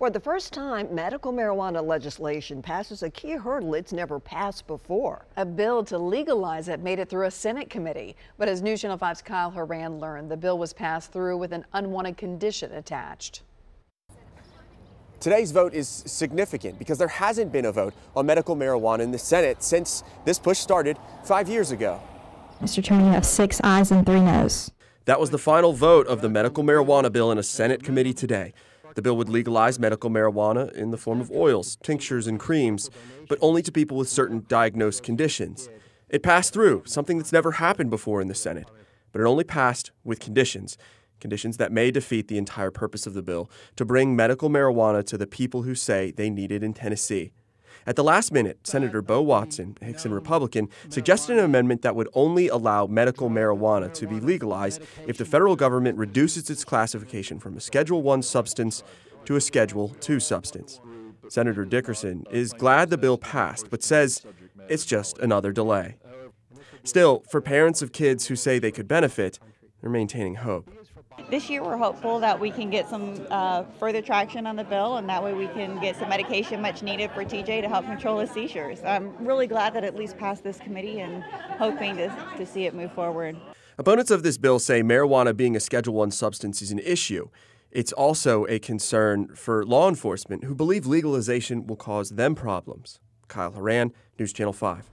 For the first time, medical marijuana legislation passes a key hurdle it's never passed before. A bill to legalize it made it through a Senate committee. But as News Channel 5's Kyle Horan learned, the bill was passed through with an unwanted condition attached. Today's vote is significant because there hasn't been a vote on medical marijuana in the Senate since this push started five years ago. Mr. Chairman, you have six ayes and three noes. That was the final vote of the medical marijuana bill in a Senate committee today. The bill would legalize medical marijuana in the form of oils, tinctures, and creams, but only to people with certain diagnosed conditions. It passed through, something that's never happened before in the Senate, but it only passed with conditions conditions that may defeat the entire purpose of the bill to bring medical marijuana to the people who say they need it in Tennessee. At the last minute, Senator Bo Watson, Hixson Republican, suggested an amendment that would only allow medical marijuana to be legalized if the federal government reduces its classification from a Schedule 1 substance to a Schedule 2 substance. Senator Dickerson is glad the bill passed, but says it's just another delay. Still, for parents of kids who say they could benefit, they're maintaining hope. This year, we're hopeful that we can get some uh, further traction on the bill, and that way we can get some medication much needed for TJ to help control his seizures. I'm really glad that it at least passed this committee and hoping to, to see it move forward. Opponents of this bill say marijuana being a Schedule 1 substance is an issue. It's also a concern for law enforcement who believe legalization will cause them problems. Kyle Horan, News Channel 5.